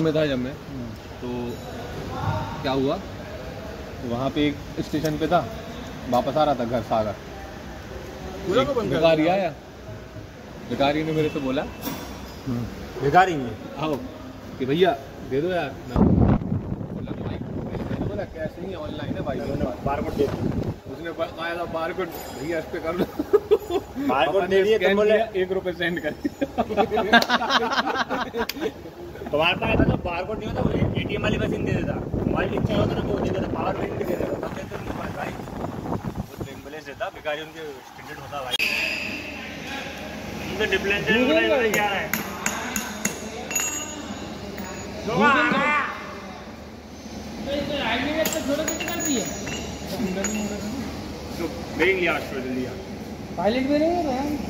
में था जब मैं। तो क्या हुआ? वहाँ पे एक स्टेशन पे था। वापस आ रहा था घर सागर। पूरा भिखारी आया। भिखारी ने मेरे से बोला भिखारी में आओ कि भैया दे दो यार। बोला कैश नहीं है ऑनलाइन है भाई बार कोड दे उसने बताया था बार कोड भैया इस पे कर दो। Barcode पापा दे ने दिए बोले- एक रुपए सेंड कर तुम्हारे पास था तो बार कोड नहीं होता वो एटीएम वाली मशीन दे देता। मोबाइल इच्छा होता ना वो दे देता पावर बैंक भी दे देता तब देते उनके पास भाई। वो बैंक बैलेंस देता भिखारी उनके स्टैंडर्ड होता भाई। उनके डिफरेंशियल क्या है? तो लिया ऑस्ट्रेलिया लिया। पायलट भी नहीं है?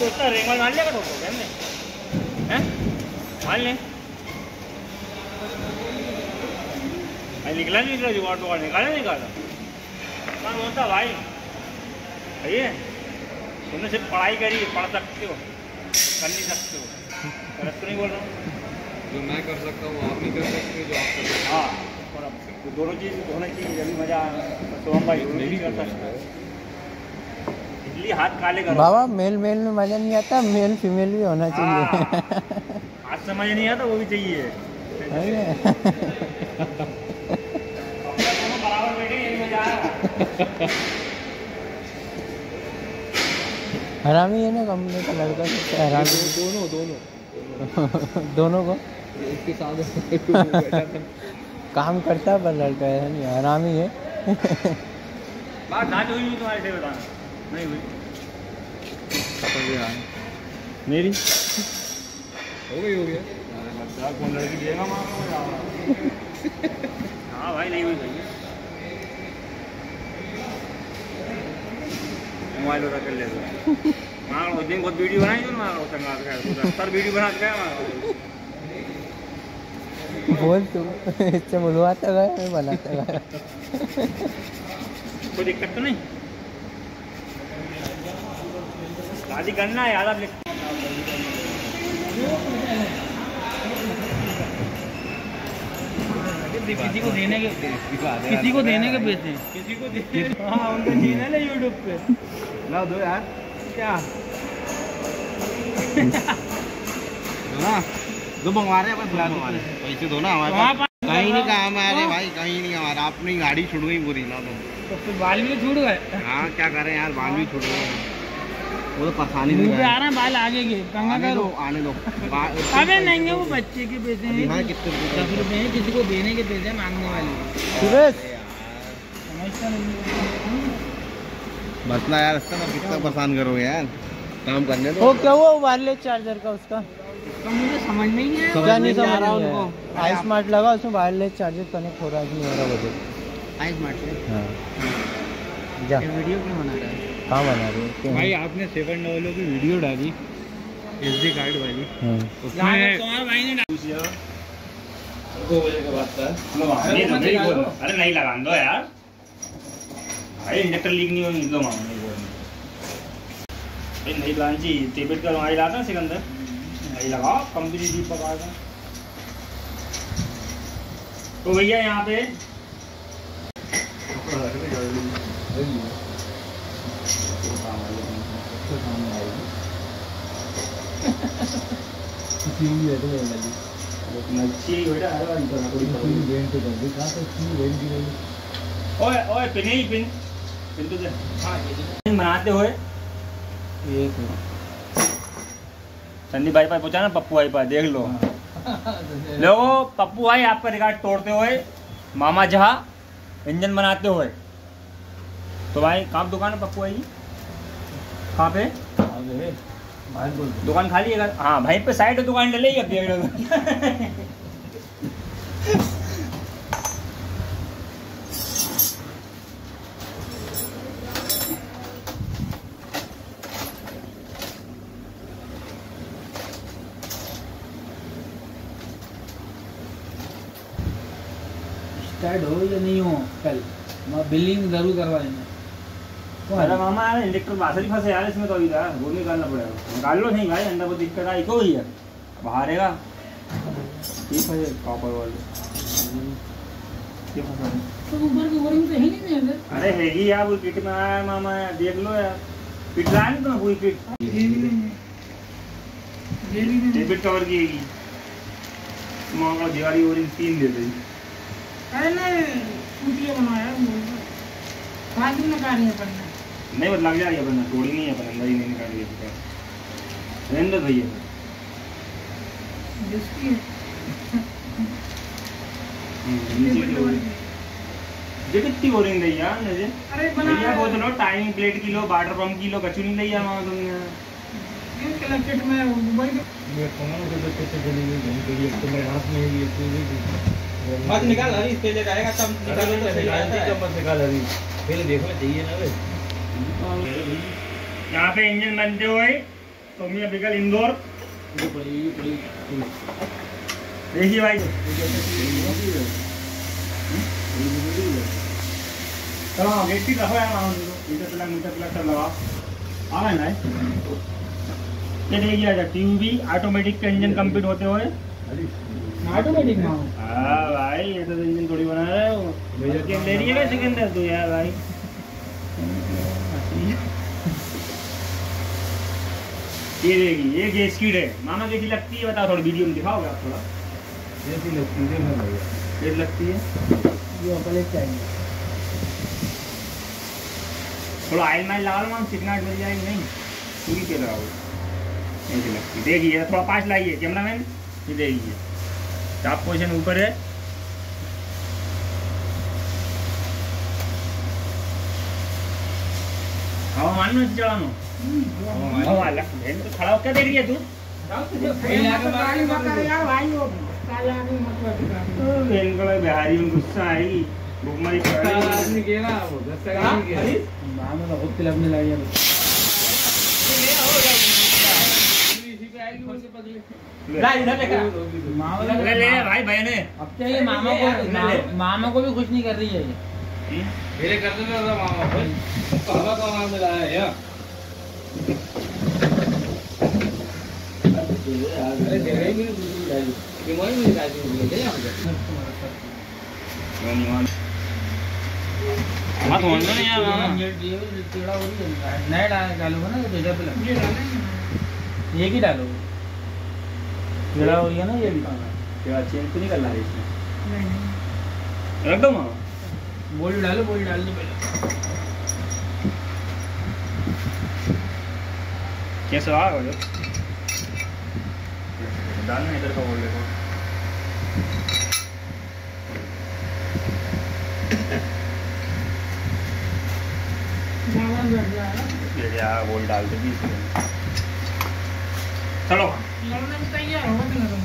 तो उसका रेंगल मार लिया क्या हमने हैं? मार ले भाई निकला नहीं निकला जुगाड़ टुगाड़ निकाला नहीं निकाला कहाँ होता भाई? भैया तुमने सिर्फ़ पढ़ाई करी पढ़ सकते हो कर नहीं सकते हो। गलत तो नहीं बोल रहा हूँ। जो मैं कर सकता हूँ आप नहीं कर सकते जो आप कर सकते हाँ। और अब तो दोनों चीज़ होना चाहिए जब मज़ा सोहम भाई दोनों चीज़ कर सकता है। इसलिए हाथ काले करो। बाबा मेल मेल में मज़ा नहीं आता मेल फीमेल भी होना चाहिए। हाँ। हाथ समझ नहीं आता वो भी चाहिए। बराबर बैठे मज़ा हरामी है ना कंपनी का लड़का हरामी। दोनों दोनों। दोनों को? इसके साथ काम करता है पर लड़का है नहीं हरामी है। बात हुई तुम्हारे से बताना। नहीं हुई। मेरी? हो गई हो गया। कौन लड़की देगा हाँ भाई नहीं हुई मोबाइल उधर कर ले माँ उस दिन बहुत वीडियो बनाई थी ना संगा सत्तर वीडियो बना के वहाँ। बोल तू इससे बुलवाता गया मैं बनाता गया कोई दिक्कत तो नहीं? शादी करना है यार आप लिख किसी को देने के किसी को देने के पैसे। किसी को हाँ उनका चैनल है यूट्यूब पे। ला दो यार। क्या? ना। दो मंगवा रहे हैं पैसे दो ना हमारे कहीं नहीं कहा हमारे भाई कहीं नहीं हमारा। अपनी गाड़ी छुट गई पूरी दो। तो फिर बाल भी छूट गए। हाँ क्या करें यार बाल भी छुड़ गए। वो तो परेशानी मुँह नहीं पे आ रहा है बाल आगे के। कंगा करो। आने दो। अबे नहीं है वो बच्चे के पैसे। हाँ हैं कितने दस रुपए हैं किसी को देने के पैसे मांगने वाले। सुरेश! समझता नहीं है। बस ना यार इसका ना कितना परेशान करोगे यार। काम करने दो। वो क्या हुआ वायरलेस चार्जर का उसका? तो मुझे समझ नहीं है समझ नहीं नहीं आ रहा उनको। आई स्मार्ट लगा उसमें वायरलेस चार्जर कनेक्ट हो रहा है नहीं हो रहा बजट आई स्मार्ट से। हाँ। जा। ये वीडियो क्यों बना रहा है? कहाँ बना रहे हो? भाई आपने सेवन डबल की वीडियो डाली एस डी कार्ड वाली। हाँ। अरे नहीं लगा दो यार। भाई इंजेक्टर लीक नहीं होगी लो नहीं नहीं लांची टेबलेट का आई लाता सिकंदर? नहीं लगा कंपनी जी पका तो भैया यहाँ पे अच्छी बेटा ओए ओए पिन ही पिन। पिन तो दे। पिन बनाते हुए। ये तो संदीप भाई पास पूछा ना पप्पू भाई पास देख लो। लो पप्पू भाई आपका रिकॉर्ड तोड़ते हुए मामा जहा इंजन बनाते हुए। तो भाई कहाँ दुकान है पप्पू भाई? कहाँ पे? दुकान खाली है हाँ भाई, पे साइड दुकान डले ही स्टार्ट हो या नहीं हो, कल? मैं बिलिंग ज़रूर करवा लेना अरे मामा यार इलेक्ट्रिक बासरी फंसे यार इसमें तो अभी यार वो निकालना पड़ेगा निकाल लो नहीं भाई अंदर को दिक्कत आई क्यों है बाहर आएगा ठीक है कॉपर वाले ये फंसा तो ऊपर की बोरिंग ही नहीं है अरे हैगी यार वो किट में आया मामा यार देख लो यार किट लाया नहीं तुम्हें पूरी किट डेबिट कवर की हैगी मामा दिवाली और तीन दे दी अरे नहीं स्कूटी बनाया दिन में कार्य करना नहीं बस लग जाएगी अपन थोड़ी नहीं है अपन अंदर ही नहीं निकाल दिया रहने दो भैया जिसकी जे कितनी बोरिंग दी यार मुझे। अरे भैया तो लो टाइम प्लेट की लो वाटर पंप की लो कचू नहीं लिया मामा तुमने। किट में दुबई मत निकाल हरी पहले जाएगा तब निकालो तो सही रहता है। मत निकाल हरी। पहले देखना चाहिए ना भाई यहाँ पे इंजन बनते हुए सोमिया बिकल इंदौर। देखिए भाई। चलो हाँ गेट की रखो यार मीटर प्लग मीटर प्लग सब लगा। आ गए ना ये देखिए आजा टीवी ऑटोमेटिक का इंजन कंप्लीट होते हुए। ऑटोमेटिक हाँ। भाई ये तो इंजन थोड़ी बना रहे हो। ले रही है सिकंदर तू यार भाई। ये देखिए ये गैस की है। मामा कैसी लगती है बताओ थोड़ी वीडियो में दिखाओगे आप थोड़ा? जैसी लगती है कैसी लगती है? ये प्लेट चाहिए थोड़ा ऑयल माइल लगा लो माम चिकनाट मिल जाएगी नहीं? पूरी पे लगाओ ऐसी लगती देखिए थोड़ा पास लाइए कैमरा मैन ये देखिए टॉप पोजिशन ऊपर है। हवा मारना है चढ़ानो हवा लग बहन तो खड़ा होकर देख रही है तू को बिहारी में गुस्सा भूखमरी पड़ी के ना वो दस नहीं मामा तो बहुत लगी है है को मामा को भी खुश नहीं कर रही है ये मेरे कर दो ना मामा भाई पापा का नाम मिला है यार अरे दे रही मेरी दूसरी डाली कि मोई मेरी डाली ले जा मत होने नहीं यार। मामा टेढ़ा हो। रही है नया डाल डालोगे ना तो टेढ़ा पे लग एक ही डालो। टेढ़ा हो रही है ना ये भी क्या चेंज तो नहीं कर रहा है इसमें? रख दो मामा। बोल डालो बोल डाल दो पहले। कैसे आ गए डालना इधर का बोल देखो बोल डाल दे बीस चलो।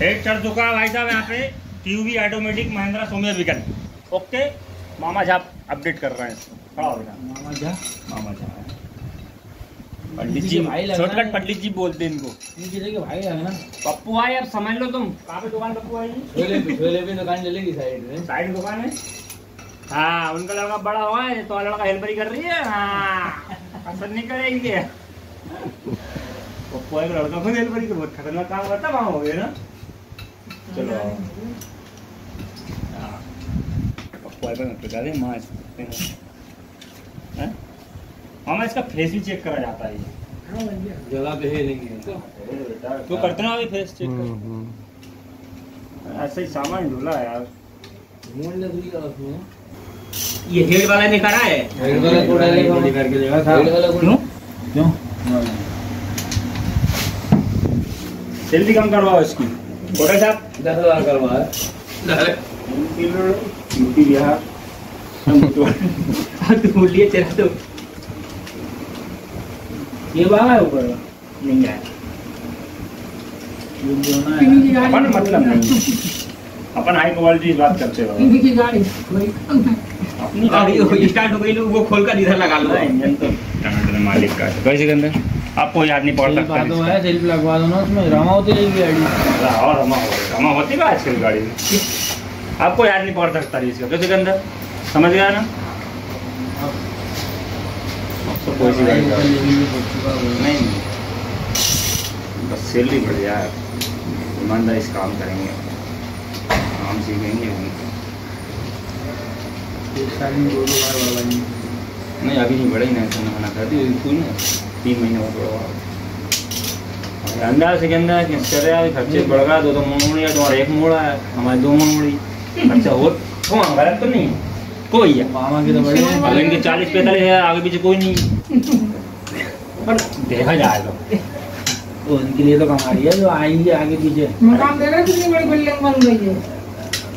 एक चढ़ चुका है भाई साहब यहाँ पे। टीवी ऑटोमेटिक महिंद्रा सोमिया विकन ओके मामा झाप अपडेट कर रहे हैं। इसको खड़ा हो गया मामा जा। मामा झाप पंडित जी शॉर्टकट पंडित जी बोलते हैं इनको। भाई है। पप्पू भाई अब समझ लो तुम। कहाँ पे दुकान पप्पू भाई? छोले भी छोले भी दुकान चलेगी साइड में। साइड दुकान है? हाँ उनका लड़का बड़ा हुआ है तो लड़का हेल्परी कर रही है। हाँ असर नहीं करेगी। क्या पप्पू भाई का लड़का खुद हेल्परी तो बहुत खतरनाक काम करता वहाँ हो गया ना। चलो। आओ। भाई पर बता दे माँ मामा इसका फेस भी चेक करा जाता है ये। जगह पे है नहीं तो तो करते ना अभी फेस चेक कर ऐसा ही सामान ढूंढा है यार। का ये हेड वाला ने करा है? हेड वाला को डालेगा। बड़ी करके देगा था। हेड वाला को क्यों? क्यों? जल्दी कम करवाओ इसकी। होटल साहब। दस हज़ार करवा है तू ये बाबा है ऊपर नहीं है है। अपन मतलब नहीं अपन हाई क्वालिटी बात करते हो गाड़ी है अपनी गाड़ी स्टार्ट हो गई वो खोल कर इधर लगा लो। इंजन तो। टमाटर मालिक का है कैसे गंदे? आपको याद नहीं पड़ सकता तो है सेल्फ लगवा दो ना उसमें। रमा होती रहेगी गाड़ी। और रमा हो। रमा होती का आजकल गाड़ी में? आपको याद नहीं पड़ सकता इसका। कैसे गंदा समझ गया ना? तो कोई सी गाड़ी है। नहीं। बस सैलरी बढ़ जाए ईमानदारी से काम करेंगे। काम सीखेंगे नहीं अभी नहीं बढ़ी तो मना कर दी स्कूल में तीन महीने हो गया अंदाज से कहना है कि चले यार खर्चे बढ़ गया दो दो मोड़ है तुम्हारा एक मोड़ा है हमारे दो मोड़ मुड़ी खर्चा हो कौन गलत तो नहीं है? कोई है? मामा के तो बड़े हैं। अब इनके चालीस पैंतालीस हज़ार आगे पीछे कोई नहीं पर देखा जाए तो तो उनके लिए तो कमा रही है जो आएँगे आगे पीछे। मकान दे रहे कितनी बड़ी बिल्डिंग बन रही है। और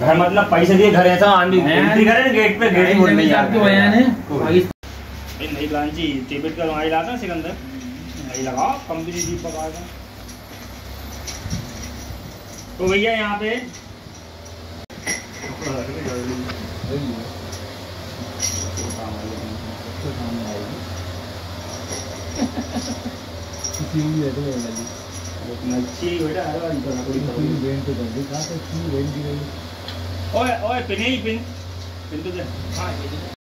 घर मतलब पैसे दिए घर ऐसा आंधी एंट्री करे ना गेट पे गेट बोल नहीं आपके बयान है। ए, नहीं लांची टिकट का वहाँ लाता सिकंदर। वही लगाओ कंपनी दीपक आ गया तो भैया यहाँ पे अच्छी बेटा ओए ओए पिन ही पिन पिन तो दे हाँ ये दे।